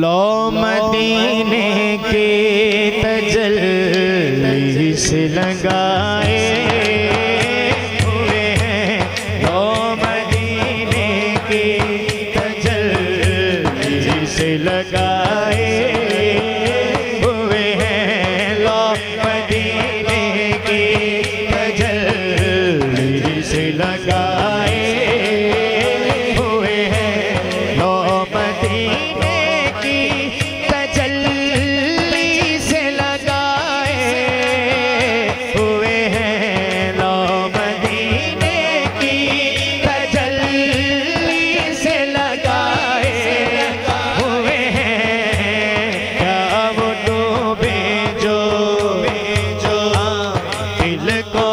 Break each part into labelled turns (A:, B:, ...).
A: लो मदीने के तजल से लगाए लगा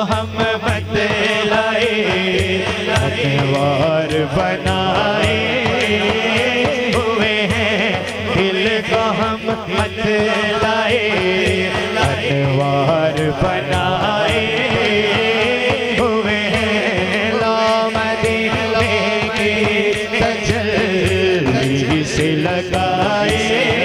A: हम बतलाए अखबार बनाए। हुए हैं दिल को हम बतलाए अखबार बनाए। लो से लगाए।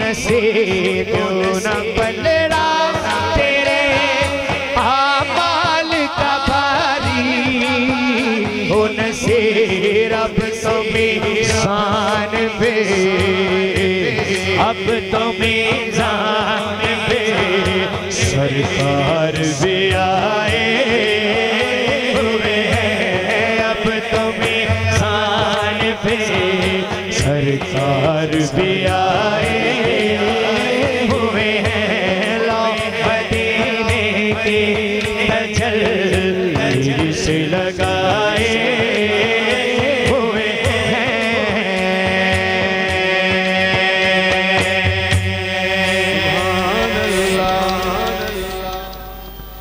A: नसीब क्यों ना पलड़ा तेरे आमाल का भारी। हो नसीब अब तो मीजान पे। अब तो मीजान पे। सरकार भी आए। हर कार भी आए हुए हैं के तजल से लगाए।